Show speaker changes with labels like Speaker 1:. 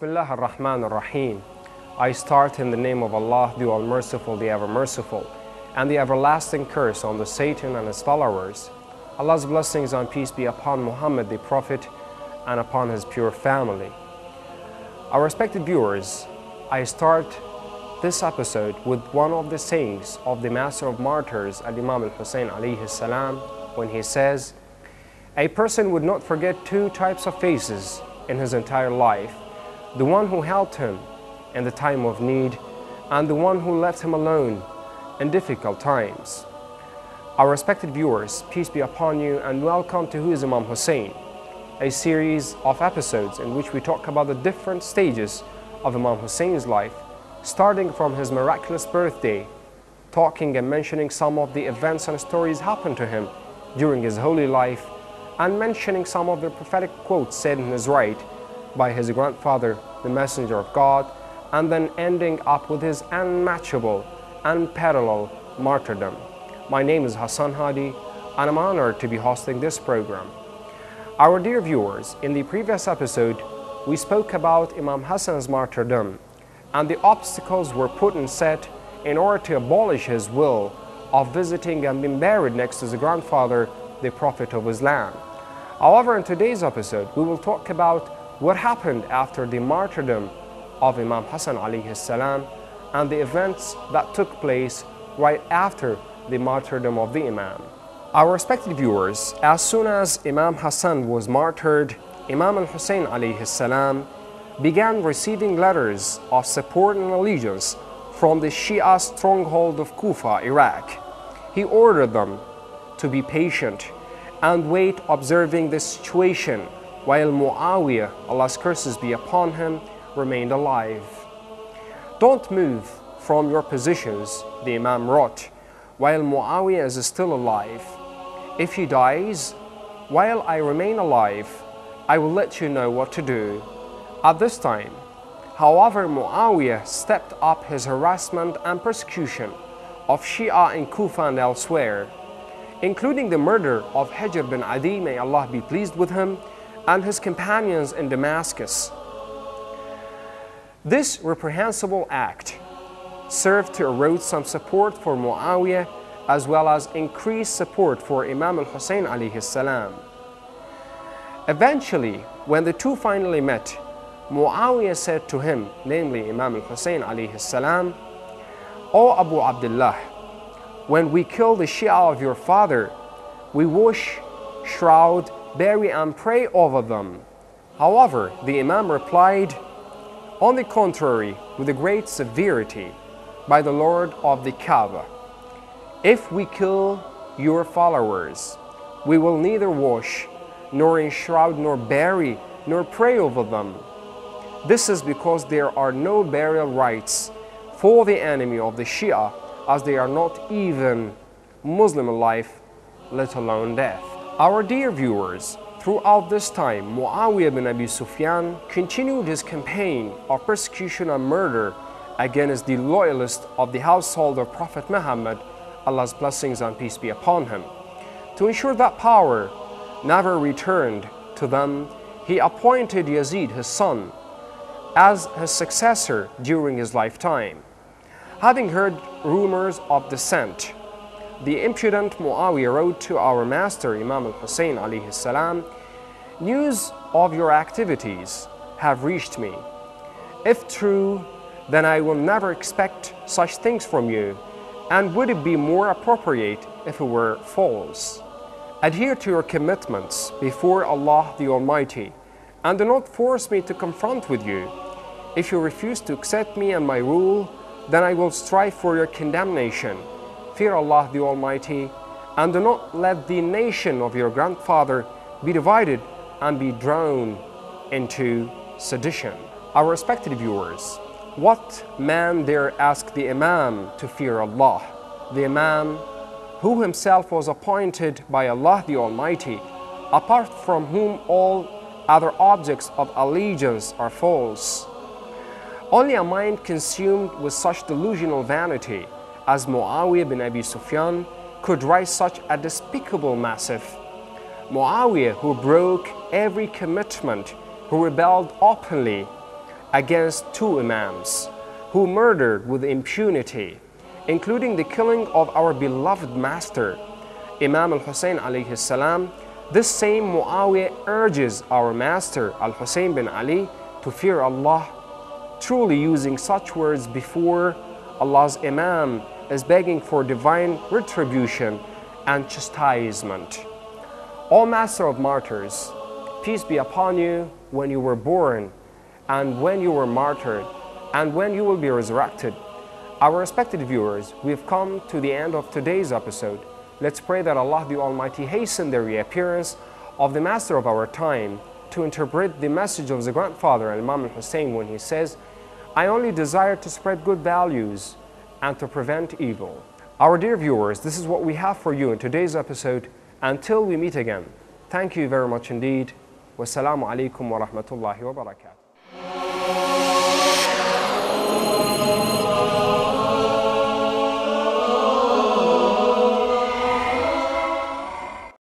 Speaker 1: Bismillah ar-Rahman ar-Rahim. I start in the name of Allah, the All-Merciful, the Ever-Merciful, and the everlasting curse on the Satan and his followers. Allah's blessings and peace be upon Muhammad, the Prophet, and upon his pure family. Our respected viewers, I start this episode with one of the sayings of the Master of Martyrs, Al-Imam al-Hussein alayhi salam, when he says, A person would not forget two types of faces in his entire life, the one who helped him in the time of need, and the one who left him alone in difficult times. Our respected viewers, peace be upon you and welcome to Who is Imam Hussein, a series of episodes in which we talk about the different stages of Imam Hussein's life, starting from his miraculous birthday, talking and mentioning some of the events and stories happened to him during his holy life, and mentioning some of the prophetic quotes said in his right by his grandfather, the messenger of God, and then ending up with his unmatchable, unparalleled martyrdom. My name is Hassan Hadi, and I'm honored to be hosting this program. Our dear viewers, in the previous episode, we spoke about Imam Hassan's martyrdom, and the obstacles were put and set in order to abolish his will of visiting and being buried next to his grandfather, the Prophet of Islam. However, in today's episode, we will talk about what happened after the martyrdom of Imam Hassan alayhi salam and the events that took place right after the martyrdom of the Imam. Our respected viewers, as soon as Imam Hassan was martyred, Imam al-Hussein alayhi salam began receiving letters of support and allegiance from the Shia stronghold of Kufa, Iraq. He ordered them to be patient and wait observing the situation while Muawiyah, Allah's curses be upon him, remained alive. Don't move from your positions, the Imam wrote, while Muawiyah is still alive. If he dies, while I remain alive, I will let you know what to do. At this time, however, Muawiyah stepped up his harassment and persecution of Shia in Kufa and elsewhere, including the murder of Hijr bin Adi, may Allah be pleased with him, and his companions in Damascus. This reprehensible act served to erode some support for Muawiyah as well as increase support for Imam al-Hussein alayhi salam. Eventually, when the two finally met, Muawiyah said to him, namely Imam al-Hussein alayhi salam, O Abu Abdullah, when we kill the Shia of your father, we wash, shroud, bury and pray over them. However, the Imam replied, On the contrary, with a great severity, by the Lord of the Kaaba, if we kill your followers, we will neither wash, nor enshroud, nor bury, nor pray over them. This is because there are no burial rites for the enemy of the Shia, as they are not even Muslim life, let alone death. Our dear viewers, throughout this time, Muawiyah bin Abi Sufyan continued his campaign of persecution and murder against the loyalists of the household of Prophet Muhammad, Allah's blessings and peace be upon him. To ensure that power never returned to them, he appointed Yazid, his son, as his successor during his lifetime. Having heard rumors of dissent the impudent Muawiyah wrote to our master Imam al-Hussein alayhi salam, News of your activities have reached me. If true, then I will never expect such things from you, and would it be more appropriate if it were false? Adhere to your commitments before Allah the Almighty, and do not force me to confront with you. If you refuse to accept me and my rule, then I will strive for your condemnation fear Allah the Almighty, and do not let the nation of your grandfather be divided and be drawn into sedition. Our respected viewers, what man dare ask the Imam to fear Allah? The Imam, who himself was appointed by Allah the Almighty, apart from whom all other objects of allegiance are false. Only a mind consumed with such delusional vanity as Muawiyah bin Abi Sufyan could rise such a despicable massive. Muawiyah, who broke every commitment, who rebelled openly, against two Imams who murdered with impunity, including the killing of our beloved master, Imam al-Hussein alayhi salam, this same Muawiyah urges our master Al-Hussein bin Ali to fear Allah, truly using such words before Allah's Imam is begging for divine retribution and chastisement. O Master of Martyrs, peace be upon you when you were born and when you were martyred and when you will be resurrected. Our respected viewers, we've come to the end of today's episode. Let's pray that Allah the Almighty hasten the reappearance of the Master of our time to interpret the message of the grandfather Imam al-Hussein when he says, I only desire to spread good values and to prevent evil. Our dear viewers, this is what we have for you in today's episode. Until we meet again, thank you very much indeed. Wassalamu alaikum wa rahmatullahi wa barakatuh.